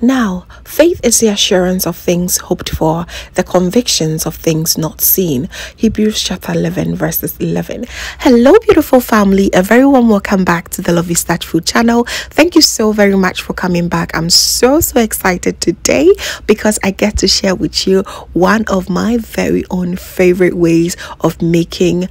Now, faith is the assurance of things hoped for, the convictions of things not seen. Hebrews chapter 11, verses 11. Hello, beautiful family. A very warm welcome back to the Lovystouch Food channel. Thank you so very much for coming back. I'm so, so excited today because I get to share with you one of my very own favorite ways of making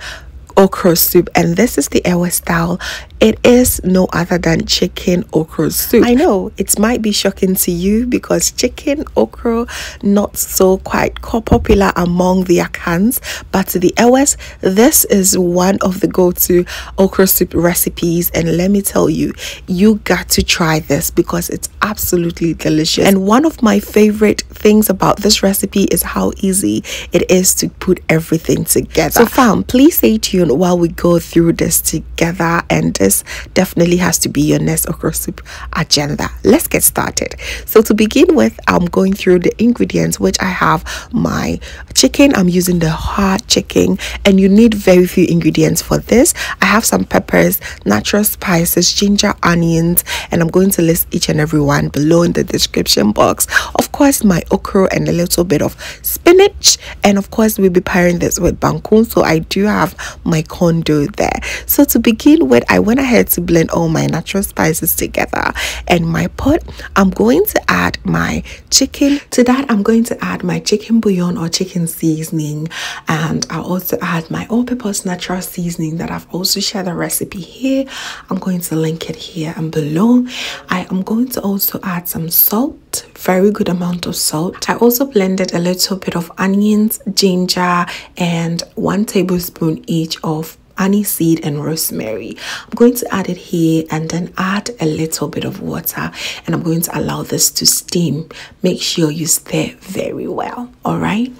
okra soup and this is the Ewe style it is no other than chicken okra soup. I know it might be shocking to you because chicken okra not so quite popular among the Akans, but to the Ewes, this is one of the go-to okra soup recipes. And let me tell you, you got to try this because it's absolutely delicious. And one of my favorite things about this recipe is how easy it is to put everything together. So fam, please stay tuned while we go through this together and this definitely has to be your next okra soup agenda. Let's get started. So to begin with, I'm going through the ingredients, which I have my chicken. I'm using the hard chicken and you need very few ingredients for this. I have some peppers, natural spices, ginger, onions, and I'm going to list each and every one below in the description box. Of course, my okra and a little bit of spinach. And of course, we'll be pairing this with banku. So I do have my condo there. So to begin with, I went ahead to blend all my natural spices together and my pot i'm going to add my chicken to that i'm going to add my chicken bouillon or chicken seasoning and i'll also add my all purpose natural seasoning that i've also shared the recipe here. I'm going to link it here and below. I am going to also add some salt very good amount of salt. I also blended a little bit of onions ginger and one tablespoon each of aniseed and rosemary. I'm going to add it here and then add a little bit of water. And i'm going to allow this to steam. Make sure you stir very well. All right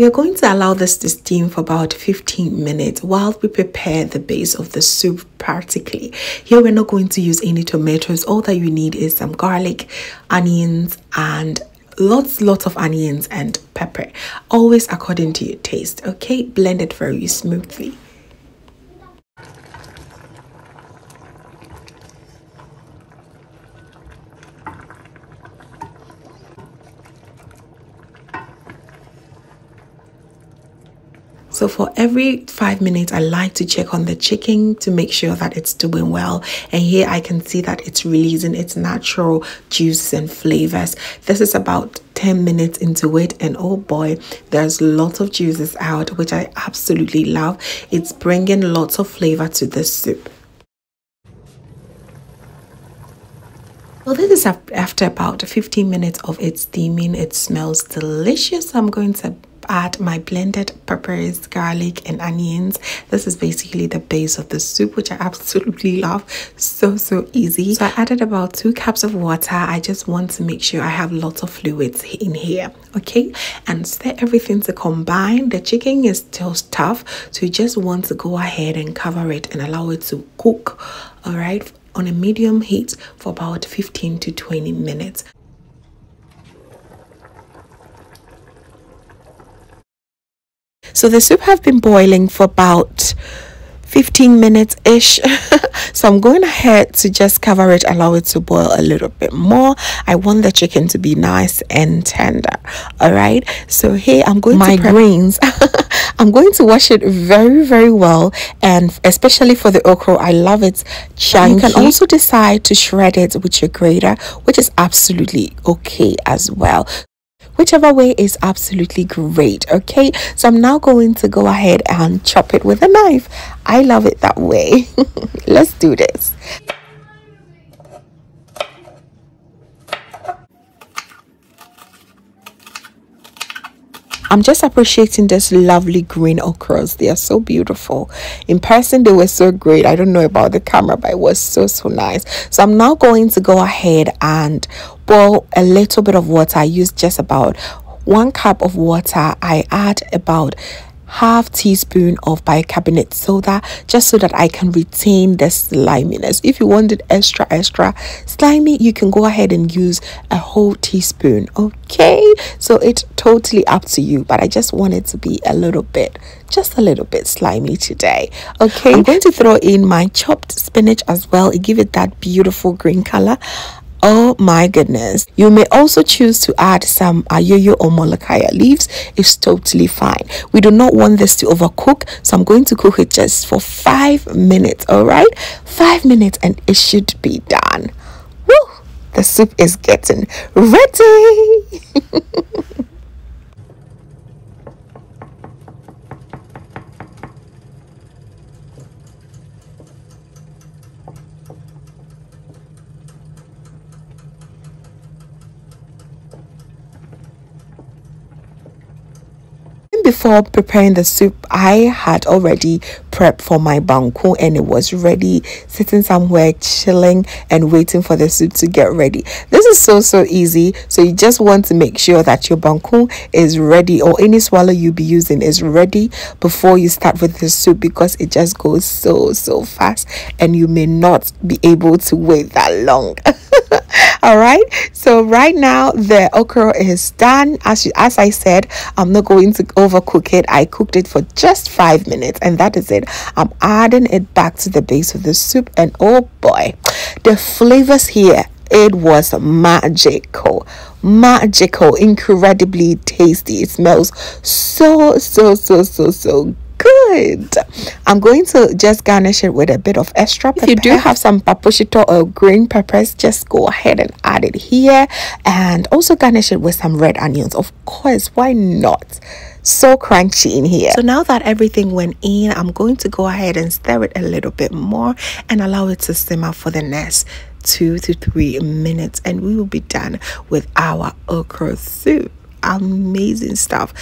We are going to allow this to steam for about 15 minutes while we prepare the base of the soup practically. Here we're not going to use any tomatoes. All that you need is some garlic, onions and lots lots of onions and pepper always according to your taste okay blend it very smoothly So for every five minutes, I like to check on the chicken to make sure that it's doing well. And here I can see that it's releasing its natural juices and flavors. This is about 10 minutes into it and oh boy there's lots of juices out which i absolutely love it's bringing lots of flavor to this soup well this is after about 15 minutes of it steaming it smells delicious i'm going to add my blended peppers, garlic, and onions. This is basically the base of the soup, which I absolutely love. So, so easy. So I added about two cups of water. I just want to make sure I have lots of fluids in here. Okay. And stir everything to combine. The chicken is still tough. So you just want to go ahead and cover it and allow it to cook. All right on a medium heat for about 15 to 20 minutes. So the soup have been boiling for about 15 minutes ish so i'm going ahead to just cover it allow it to boil a little bit more. I want the chicken to be nice and tender all right? So here i'm going my to my greens. I'm going to wash it very very well and especially for the okra i love it chunky. you can also decide to shred it with your grater which is absolutely okay as well whichever way is absolutely great okay so i'm now going to go ahead and chop it with a knife i love it that way let's do this I'm just appreciating this lovely green okras. They are so beautiful. In person, they were so great. I don't know about the camera, but it was so, so nice. So I'm now going to go ahead and boil a little bit of water. I use just about one cup of water. I add about half teaspoon of bicarbonate soda just so that I can retain the sliminess. If you want it extra, extra slimy, you can go ahead and use a whole teaspoon. Okay, so it's totally up to you, but I just want it to be a little bit, just a little bit slimy today. Okay, I'm going to throw in my chopped spinach as well, give it that beautiful green color. Oh my goodness. You may also choose to add some ayoyo or molokaya leaves. It's totally fine. We do not want this to overcook. So I'm going to cook it just for five minutes. All right. Five minutes and it should be done. Woo! The soup is getting ready. before preparing the soup, I had already prepped for my banku and it was ready, sitting somewhere chilling and waiting for the soup to get ready. This is so so easy. So you just want to make sure that your banku is ready or any swallow you'll be using is ready before you start with the soup because it just goes so so fast and you may not be able to wait that long. all right? So right now the okra is done. As you, as i said i'm not going to overcook it. I cooked it for just five minutes and that is it. I'm adding it back to the base of the soup and oh boy the flavors here it was magical. Magical incredibly tasty. It smells so so so so so good. I'm going to just garnish it with a bit of extra pepper. If you do have some kpakpo shito or green peppers, just go ahead and add it here. And also garnish it with some red onions. Of course, why not? so crunchy in here. So now that everything went in, I'm going to go ahead and stir it a little bit more and allow it to simmer for the next two to three minutes and we will be done with our okra soup. Amazing stuff.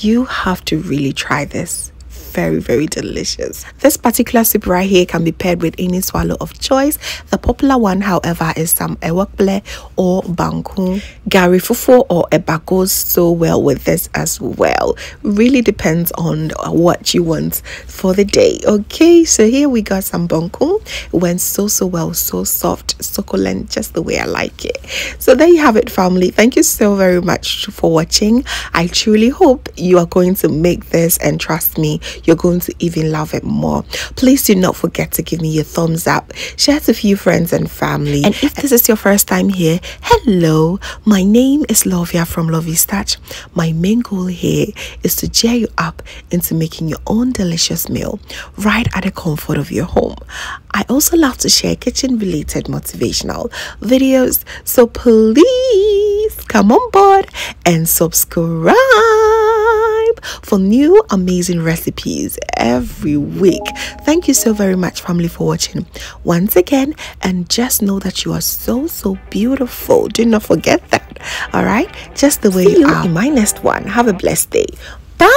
You have to really try this very very delicious. This particular soup right here can be paired with any swallow of choice. The popular one however is some ewokble or banku. Gari fufu or eba goes so well with this as well. Really depends on what you want for the day. Okay so here we got some banku. It went so so well so soft succulent just the way i like it. So there you have it family. Thank you so very much for watching. I truly hope you are going to make this and trust me you're going to even love it more. Please do not forget to give me your thumbs up, share it with few friends and family. And if this is your first time here, hello, my name is Lovia from Lovystouch. My main goal here is to cheer you up into making your own delicious meal right at the comfort of your home. I also love to share kitchen related motivational videos, so please come on board and subscribe for new amazing recipes every week. Thank you so very much, family, for watching once again. And just know that you are so, so beautiful. Do not forget that. All right, just the way See you, you are. in my next one. Have a blessed day. Bye.